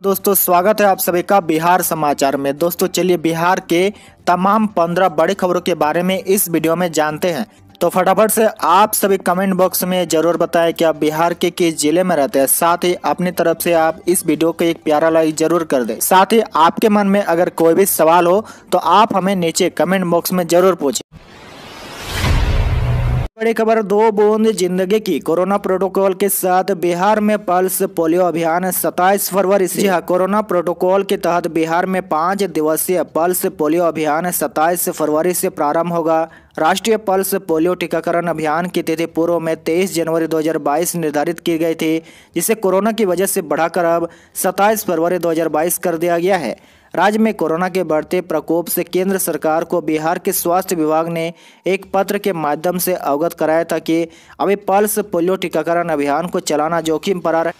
दोस्तों, स्वागत है आप सभी का बिहार समाचार में। दोस्तों, चलिए बिहार के तमाम पंद्रह बड़ी खबरों के बारे में इस वीडियो में जानते हैं। तो फटाफट से आप सभी कमेंट बॉक्स में ज़रूर बताएँ कि आप बिहार के किस ज़िले में रहते हैं। साथ ही अपनी तरफ़ से आप इस वीडियो को एक प्यारा लाइक ज़रूर कर दें। साथ ही आपके मन में अगर कोई भी सवाल हो तो आप हमें नीचे कमेंट बॉक्स में ज़रूर पूछें। बड़ी खबर दो बूंद ज़िंदगी की। कोरोना प्रोटोकॉल के साथ बिहार में पल्स पोलियो अभियान 27 फरवरी से। हाँ। कोरोना प्रोटोकॉल के तहत बिहार में पाँच दिवसीय पल्स पोलियो अभियान 27 फरवरी से प्रारंभ होगा। राष्ट्रीय पल्स पोलियो टीकाकरण अभियान की तिथि पूर्व में 23 जनवरी 2022 निर्धारित की गई थी जिसे कोरोना की वजह से बढ़ाकर अब 27 फरवरी 2022 कर दिया गया है। राज्य में कोरोना के बढ़ते प्रकोप से केंद्र सरकार को बिहार के स्वास्थ्य विभाग ने एक पत्र के माध्यम से अवगत कराया था कि अभी पल्स पोलियो टीकाकरण अभियान को चलाना जोखिम पर रहा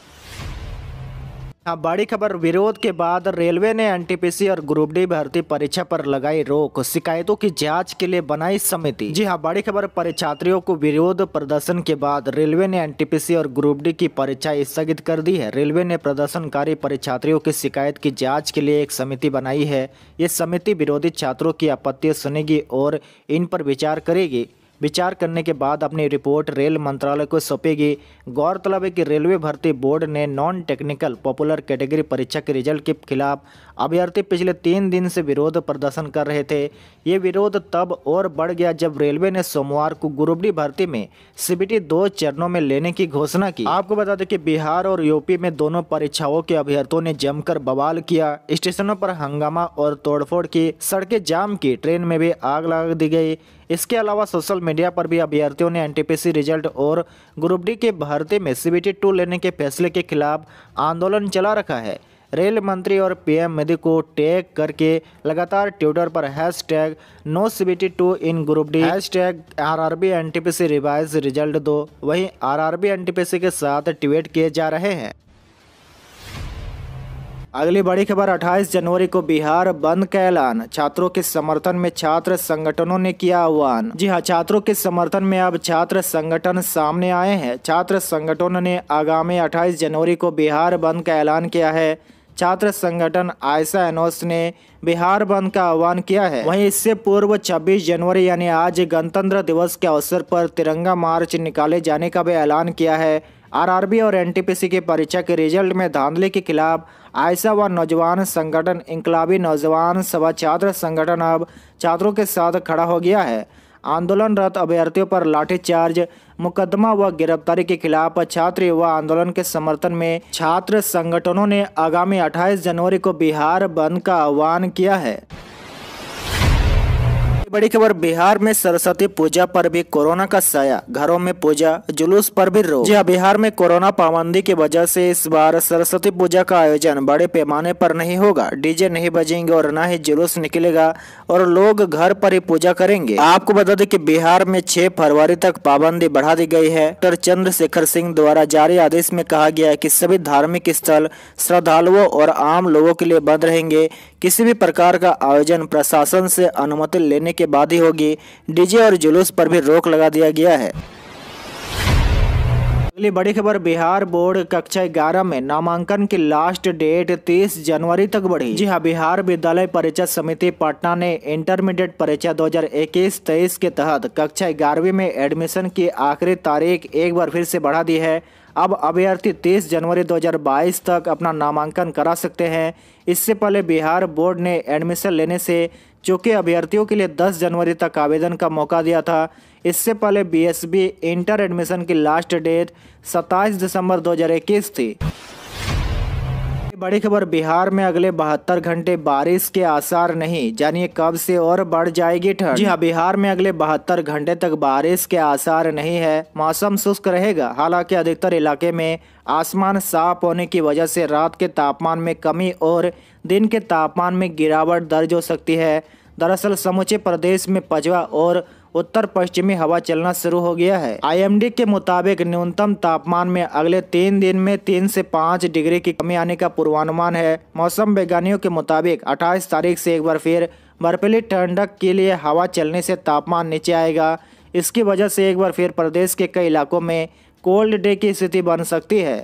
हाँ बड़ी खबर, विरोध के बाद रेलवे ने एनटीपीसी और ग्रुप डी भर्ती परीक्षा पर लगाई रोक। शिकायतों की जाँच के लिए बनाई समिति। जी हाँ बड़ी खबर, परीक्षार्थियों को विरोध प्रदर्शन के बाद रेलवे ने एनटीपीसी और ग्रुप डी की परीक्षा स्थगित कर दी है। रेलवे ने प्रदर्शनकारी परीक्षार्थियों की शिकायत की जाँच के लिए एक समिति बनाई है। ये समिति विरोधी छात्रों की आपत्तियाँ सुनेगी और इन पर विचार करेगी। विचार करने के बाद अपनी रिपोर्ट रेल मंत्रालय को सौंपेगी। गौरतलब है कि रेलवे भर्ती बोर्ड ने नॉन टेक्निकल पॉपुलर कैटेगरी परीक्षा के रिज़ल्ट के खिलाफ अभ्यर्थी पिछले तीन दिन से विरोध प्रदर्शन कर रहे थे। ये विरोध तब और बढ़ गया जब रेलवे ने सोमवार को ग्रुप डी भर्ती में सीबीटी दो चरणों में लेने की घोषणा की। आपको बता दें कि बिहार और यूपी में दोनों परीक्षाओं के अभ्यर्थियों ने जमकर बवाल किया। स्टेशनों पर हंगामा और तोड़फोड़ की सड़कें जाम की। ट्रेन में भी आग लगा दी गई। इसके अलावा सोशल मीडिया पर भी अभ्यर्थियों ने एनटीपीसी रिज़ल्ट और ग्रुप डी के भर्ती में सीबीटी टू लेने के फैसले के खिलाफ आंदोलन चला रखा है। रेल मंत्री और पीएम मोदी को टैग करके लगातार ट्विटर पर hash tag no C B T two in group D. Hash tag R R B N T P C revise result दो। वहीं R R B N T P C के साथ tweet किए जा रहे हैं। अगली बड़ी खबर 28 जनवरी को बिहार बंद का ऐलान। छात्रों के समर्थन में छात्र संगठनों ने किया आह्वान। जी हाँ, छात्रों के समर्थन में अब छात्र संगठन सामने आए हैं। छात्र संगठनों ने आगामी 28 जनवरी को बिहार बंद का ऐलान किया है। छात्र संगठन आयसा एनोस ने बिहार बंद का आह्वान किया है। वहीं इससे पूर्व 26 जनवरी यानी आज गणतंत्र दिवस के अवसर पर तिरंगा मार्च निकाले जाने का भी ऐलान किया है। आरआरबी और एनटीपीसी की परीक्षा के रिज़ल्ट में धांधली के खिलाफ आयसा व नौजवान संगठन, इंकलाबी नौजवान सभा छात्र संगठन अब छात्रों के साथ खड़ा हो गया है। आंदोलनरत अभ्यर्थियों पर लाठीचार्ज, मुकदमा व गिरफ्तारी के खिलाफ छात्र युवा आंदोलन के समर्थन में छात्र संगठनों ने आगामी 28 जनवरी को बिहार बंद का आह्वान किया है। बड़ी खबर, बिहार में सरस्वती पूजा पर भी कोरोना का साया, घरों में पूजा, जुलूस पर भी रोक। जी हाँ बिहार में कोरोना पाबंदी की वजह से इस बार सरस्वती पूजा का आयोजन बड़े पैमाने पर नहीं होगा। डीजे नहीं बजेंगे और न ही जुलूस निकलेगा और लोग घर पर ही पूजा करेंगे। आपको बता दें कि बिहार में छह फरवरी तक पाबंदी बढ़ा दी गई है। डॉक्टर चंद्रशेखर सिंह द्वारा जारी आदेश में कहा गया है कि सभी धार्मिक स्थल श्रद्धालुओं और आम लोगों के लिए बंद रहेंगे। किसी भी प्रकार का आयोजन प्रशासन से अनुमति लेने के बाद ही होगी। डीजे और जुलूस पर भी रोक लगा दिया गया है। अगली बड़ी खबर, बिहार बोर्ड कक्षा ग्यारह में नामांकन की लास्ट डेट 30 जनवरी तक बढ़ी। जी हाँ बिहार विद्यालय परीक्षा समिति पटना ने इंटरमीडिएट परीक्षा 2021-23 के तहत कक्षा ग्यारहवीं में एडमिशन की आखिरी तारीख एक बार फिर से बढ़ा दी है। अब अभ्यर्थी 30 जनवरी 2022 तक अपना नामांकन करा सकते हैं। इससे पहले बिहार बोर्ड ने एडमिशन लेने से चूँकि अभ्यर्थियों के लिए 10 जनवरी तक आवेदन का मौका दिया था। इससे पहले बीएसबी इंटर एडमिशन की लास्ट डेट 27 दिसंबर 2021 थी। बड़ी खबर, बिहार में अगले बहत्तर घंटे बारिश के आसार नहीं, जानिए कब से और बढ़ जाएगी ठंड। जी हाँ बिहार में अगले बहत्तर घंटे तक बारिश के आसार नहीं है, मौसम शुष्क रहेगा। हालाँकि अधिकतर इलाके में आसमान साफ़ होने की वजह से रात के तापमान में कमी और दिन के तापमान में गिरावट दर्ज हो सकती है। दरअसल समूचे प्रदेश में पजवा और उत्तर पश्चिमी हवा चलना शुरू हो गया है। आईएमडी के मुताबिक न्यूनतम तापमान में अगले तीन दिन में तीन से पाँच डिग्री की कमी आने का पूर्वानुमान है। मौसम वैज्ञानिकों के मुताबिक 28 तारीख से एक बार फिर बर्फीली ठंडक के लिए हवा चलने से तापमान नीचे आएगा। इसकी वजह से एक बार फिर प्रदेश के कई इलाकों में कोल्ड डे की स्थिति बन सकती है।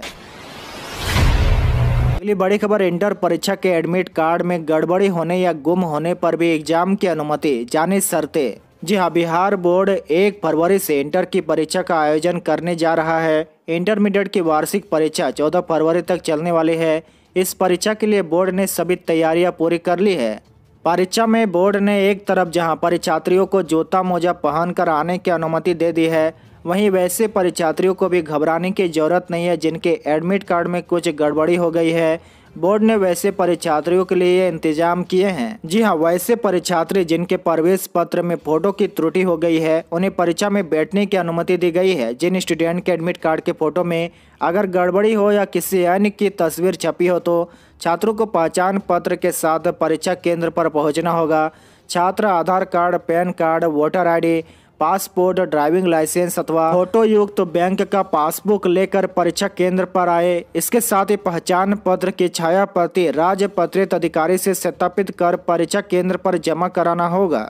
अगली बड़ी खबर, इंटर परीक्षा के एडमिट कार्ड में गड़बड़ी होने या गुम होने पर भी एग्ज़ाम की अनुमति जानी शर्तें। जी हाँ बिहार बोर्ड एक फरवरी से इंटर की परीक्षा का आयोजन करने जा रहा है। इंटरमीडिएट की वार्षिक परीक्षा चौदह फरवरी तक चलने वाली है। इस परीक्षा के लिए बोर्ड ने सभी तैयारियाँ पूरी कर ली है। परीक्षा में बोर्ड ने एक तरफ़ जहाँ परीक्षार्थियों को जूता मोजा पहनकर आने की अनुमति दे दी है, वहीं वैसे परीक्षार्थियों को भी घबराने की ज़रूरत नहीं है, जिनके एडमिट कार्ड में कुछ गड़बड़ी हो गई है। बोर्ड ने वैसे परीक्षार्थियों के लिए इंतज़ाम किए हैं। जी हाँ वैसे परीक्षार्थी जिनके प्रवेश पत्र में फ़ोटो की त्रुटि हो गई है, उन्हें परीक्षा में बैठने की अनुमति दी गई है। जिन स्टूडेंट के एडमिट कार्ड के फ़ोटो में अगर गड़बड़ी हो या किसी अन्य की तस्वीर छपी हो तो छात्रों को पहचान पत्र के साथ परीक्षा केंद्र पर पहुँचना होगा। छात्र Aadhaar card, PAN card, voter ID passport, driving licence अथवा फ़ोटो युक्त तो बैंक का पासबुक लेकर परीक्षा केंद्र पर आए। इसके साथ ही पहचान पत्र की छाया प्रति राज्य पत्रित अधिकारी से सत्यापित कर परीक्षा केंद्र पर जमा कराना होगा।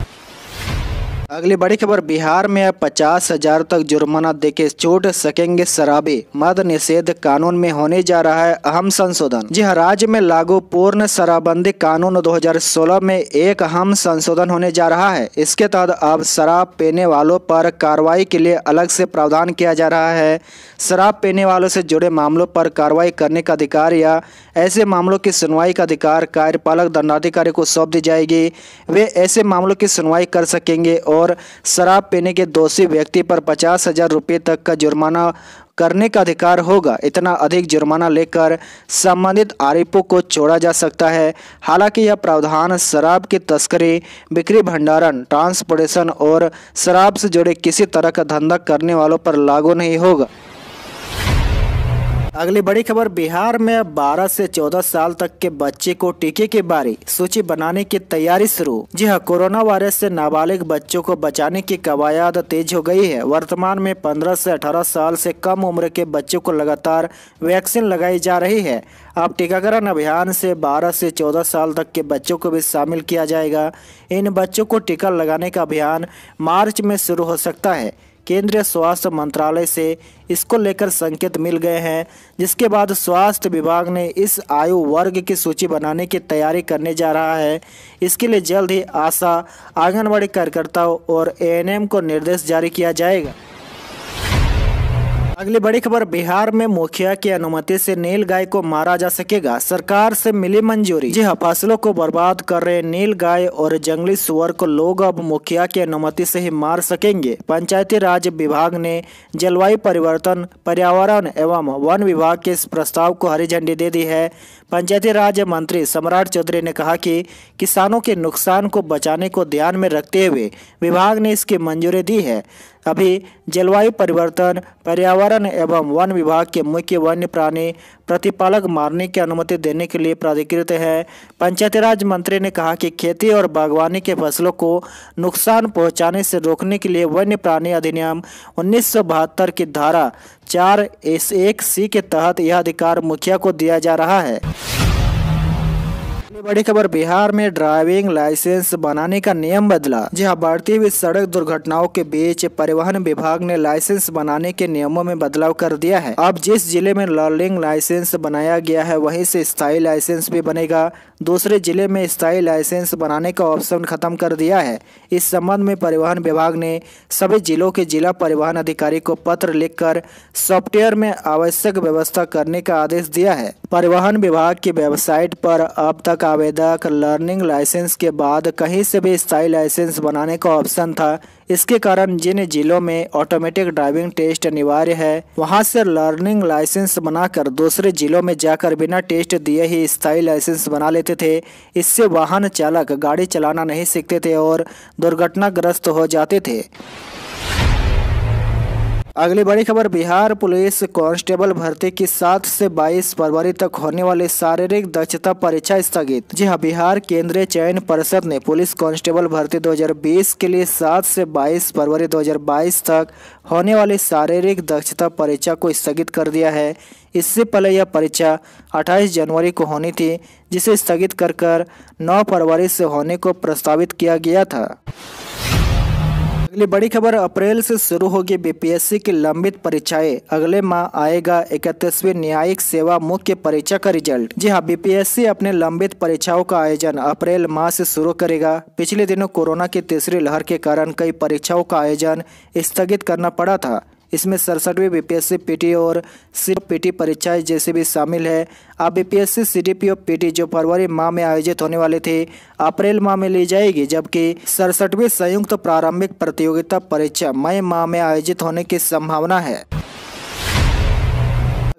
अगली बड़ी खबर, बिहार में अब पचास हज़ार तक जुर्माना देके छूट सकेंगे शराबी। मद निषेध कानून में होने जा रहा है अहम संशोधन। जी हाँ राज्य में लागू पूर्ण शराबबंदी कानून 2016 में एक अहम संशोधन होने जा रहा है। इसके तहत अब शराब पीने वालों पर कार्रवाई के लिए अलग से प्रावधान किया जा रहा है। शराब पीने वालों से जुड़े मामलों पर कार्रवाई करने का अधिकार या ऐसे मामलों की सुनवाई का अधिकार कार्यपालक, दंडाधिकारी को सौंप दी जाएगी। वे ऐसे मामलों की सुनवाई कर सकेंगे और शराब पीने के दोषी व्यक्ति पर पचास हज़ार रुपये तक का जुर्माना करने का अधिकार होगा। इतना अधिक जुर्माना लेकर संबंधित आरोपों को छोड़ा जा सकता है। हालाँकि यह प्रावधान शराब की तस्करी, बिक्री भंडारण, ट्रांसपोर्टेशन और शराब से जुड़े किसी तरह का धंधा करने वालों पर लागू नहीं होगा। अगली बड़ी खबर, बिहार में अब 12 से 14 साल तक के बच्चे को टीके के बारे सूची बनाने की तैयारी शुरू। जी हाँ कोरोना वायरस से नाबालिग बच्चों को बचाने की कवायद तेज हो गई है। वर्तमान में 15 से 18 साल से कम उम्र के बच्चों को लगातार वैक्सीन लगाई जा रही है। अब टीकाकरण अभियान से 12 से 14 साल तक के बच्चों को भी शामिल किया जाएगा। इन बच्चों को टीका लगाने का अभियान मार्च में शुरू हो सकता है। केंद्रीय स्वास्थ्य मंत्रालय से इसको लेकर संकेत मिल गए हैं, जिसके बाद स्वास्थ्य विभाग ने इस आयु वर्ग की सूची बनाने की तैयारी करने जा रहा है। इसके लिए जल्द ही आशा, आंगनबाड़ी कार्यकर्ताओं और एएनएम को निर्देश जारी किया जाएगा। अगली बड़ी खबर, बिहार में मुखिया की अनुमति से नील गाय को मारा जा सकेगा। सरकार से मिली मंजूरी। जी हाँ फ़सलों को बर्बाद कर रहे नील गाय और जंगली सुअर को लोग अब मुखिया की अनुमति से ही मार सकेंगे। पंचायती राज विभाग ने जलवायु परिवर्तन, पर्यावरण एवं वन विभाग के इस प्रस्ताव को हरी झंडी दे दी है। पंचायती राज मंत्री सम्राट चौधरी ने कहा कि किसानों के नुकसान को बचाने को ध्यान में रखते हुए विभाग ने इसकी मंजूरी दी है। अभी जलवायु परिवर्तन, पर्यावरण एवं वन विभाग के मुख्य वन्य प्राणी प्रतिपालक मारने की अनुमति देने के लिए प्राधिकृत है। पंचायती राज मंत्री ने कहा कि खेती और बागवानी के फ़सलों को नुकसान पहुँचाने से रोकने के लिए वन्य प्राणी अधिनियम उन्नीस सौ बहत्तर की धारा चार एस एक सी के तहत यह अधिकार मुखिया को दिया जा रहा है। बड़ी खबर, बिहार में ड्राइविंग लाइसेंस बनाने का नियम बदला। जी हाँ बढ़ती हुई सड़क दुर्घटनाओं के बीच परिवहन विभाग ने लाइसेंस बनाने के नियमों में बदलाव कर दिया है। अब जिस ज़िले में लर्निंग लाइसेंस बनाया गया है, वहीं से स्थायी लाइसेंस भी बनेगा। दूसरे ज़िले में स्थायी लाइसेंस बनाने का ऑप्शन खत्म कर दिया है। इस संबंध में परिवहन विभाग ने सभी जिलों के जिला परिवहन अधिकारी को पत्र लिखकर सॉफ्टवेयर में आवश्यक व्यवस्था करने का आदेश दिया है। परिवहन विभाग की वेबसाइट पर अब तक आवेदक लर्निंग लाइसेंस के बाद कहीं से भी स्थायी लाइसेंस बनाने का ऑप्शन था। इसके कारण जिन जिलों में ऑटोमेटिक ड्राइविंग टेस्ट अनिवार्य है, वहाँ से लर्निंग लाइसेंस बनाकर दूसरे जिलों में जाकर बिना टेस्ट दिए ही स्थायी लाइसेंस बना लेते थे। इससे वाहन चालक गाड़ी चलाना नहीं सीखते थे और दुर्घटनाग्रस्त हो जाते थे। अगली बड़ी खबर, बिहार पुलिस कांस्टेबल भर्ती की सात से बाईस फरवरी तक होने वाली शारीरिक दक्षता परीक्षा स्थगित। जी हाँ बिहार केंद्रीय चयन परिषद ने पुलिस कांस्टेबल भर्ती 2020 के लिए सात से बाईस फरवरी 2022 तक होने वाली शारीरिक दक्षता परीक्षा को स्थगित कर दिया है। इससे पहले यह परीक्षा 28 जनवरी को होनी थी, जिसे स्थगित कर कर 9 फरवरी से होने को प्रस्तावित किया गया था। अगली बड़ी खबर, अप्रैल से शुरू होगी बीपीएससी की लंबित परीक्षाएँ। अगले माह आएगा इकतीसवीं न्यायिक सेवा मुख्य परीक्षा का रिज़ल्ट। जी हाँ बीपीएससी अपने लंबित परीक्षाओं का आयोजन अप्रैल माह से शुरू करेगा। पिछले दिनों कोरोना की तीसरी लहर के कारण कई परीक्षाओं का आयोजन स्थगित करना पड़ा था। इसमें सड़सठवीं B P S C P T और सी पीटी परीक्षाएँ जैसे भी शामिल है। अब बीपीएससी पी टी जो फरवरी माह में आयोजित होने वाली थी, अप्रैल माह में ली जाएगी, जबकि सड़सठवीं संयुक्त प्रारंभिक प्रतियोगिता परीक्षा मई माह में आयोजित होने की संभावना है।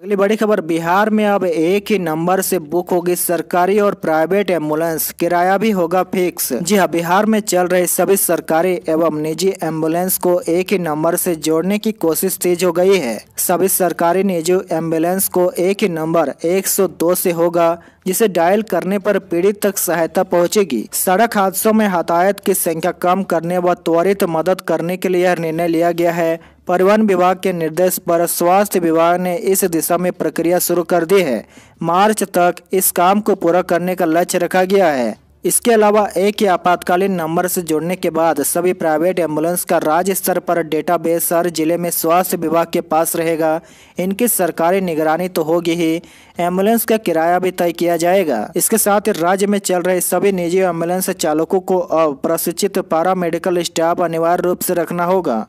अगली बड़ी खबर, बिहार में अब एक ही नंबर से बुक होगी सरकारी और प्राइवेट एंबुलेंस। किराया भी होगा फिक्स। जी हाँ बिहार में चल रहे सभी सरकारी एवं निजी एंबुलेंस को एक ही नंबर से जोड़ने की कोशिश तेज हो गई है। सभी सरकारी निजी एंबुलेंस को एक ही नंबर 102 से होगा, जिसे डायल करने पर पीड़ित तक सहायता पहुंचेगी। सड़क हादसों में हताहत की संख्या कम करने व त्वरित मदद करने के लिए यह निर्णय लिया गया है। परिवहन विभाग के निर्देश पर स्वास्थ्य विभाग ने इस दिशा में प्रक्रिया शुरू कर दी है। मार्च तक इस काम को पूरा करने का लक्ष्य रखा गया है। इसके अलावा एक ही आपातकालीन नंबर से जुड़ने के बाद सभी प्राइवेट एंबुलेंस का राज्य स्तर पर डेटाबेस हर ज़िले में स्वास्थ्य विभाग के पास रहेगा। इनकी सरकारी निगरानी तो होगी ही। एंबुलेंस का किराया भी तय किया जाएगा। इसके साथ ही राज्य में चल रहे सभी निजी एंबुलेंस चालकों को अब प्रशिक्षित पारा मेडिकल स्टाफ अनिवार्य रूप से रखना होगा।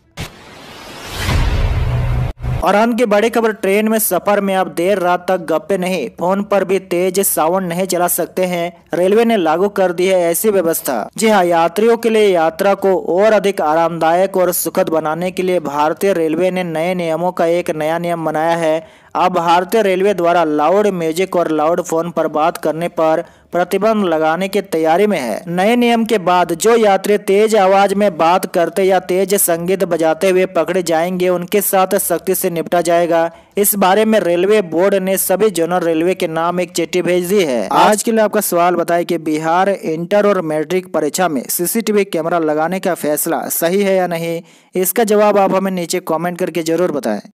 और अंत की बड़ी खबर, ट्रेन में सफ़र में आप देर रात तक गप्पे नहीं, फ़ोन पर भी तेज साउंड नहीं चला सकते हैं। रेलवे ने लागू कर दी है ऐसी व्यवस्था। जी हाँ यात्रियों के लिए यात्रा को और अधिक आरामदायक और सुखद बनाने के लिए भारतीय रेलवे ने नए नियमों का एक नया नियम बनाया है। अब भारतीय रेलवे द्वारा लाउड म्यूज़िक और लाउड फ़ोन पर बात करने पर प्रतिबंध लगाने की तैयारी में है। नए नियम के बाद जो यात्री तेज आवाज़ में बात करते या तेज संगीत बजाते हुए पकड़े जाएँगे, उनके साथ सख्ती से निपटा जाएगा। इस बारे में रेलवे बोर्ड ने सभी जोनल रेलवे के नाम एक चिट्ठी भेज दी है। आज के लिए आपका सवाल बताए कि बिहार इंटर और मैट्रिक परीक्षा में सीसीटीवी कैमरा लगाने का फैसला सही है या नहीं? इसका जवाब आप हमें नीचे कॉमेंट करके ज़रूर बताएँ।